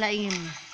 palain.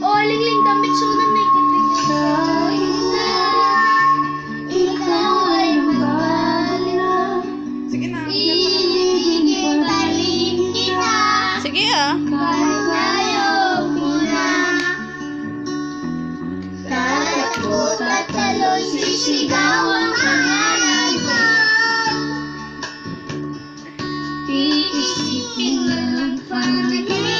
Oh, lingling kambit sunan na ikot rin yun. Dahil na, ikaw ay magbala. Sige na. Iigibaling. Sige ah. Kahit tayo muna. Tatakot at taloy sisigaw ang pangalan mo. Iisipin mo ng panaginip.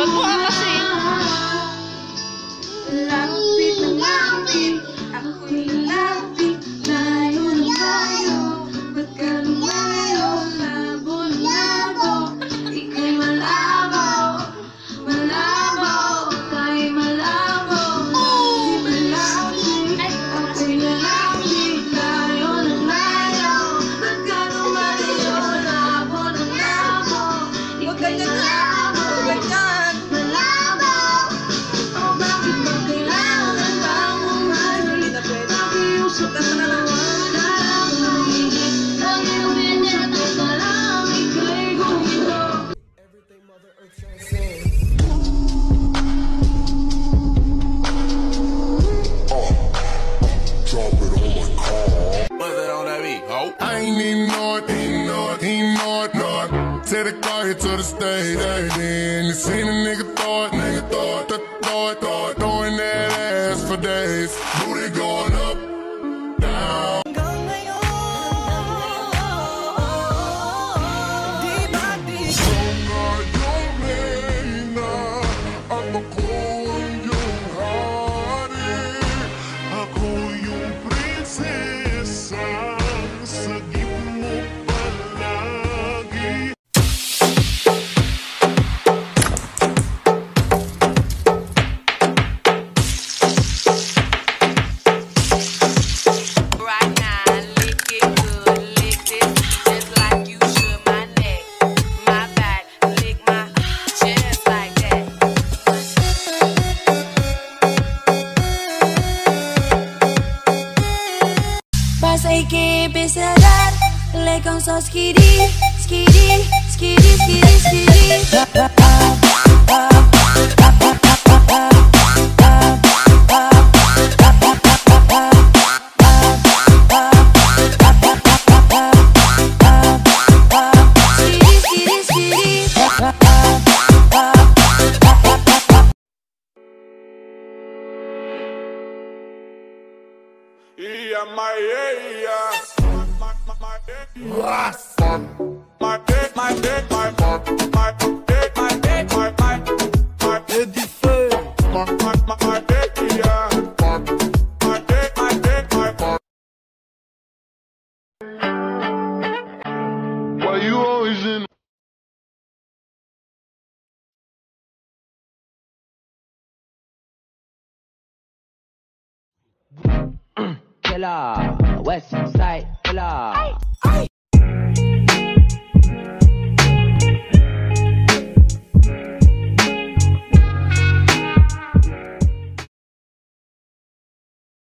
Let's go! Take the car here to the stage, then you seen a nigga thought, nigga thought, thought, thought, thought. say. Pues sei que pincelar Le con sos skiri, skiri, skiri, skiri, skiri Yeah, my yeah. My my my my my my my my my my my killer. West side killer. Aye, aye.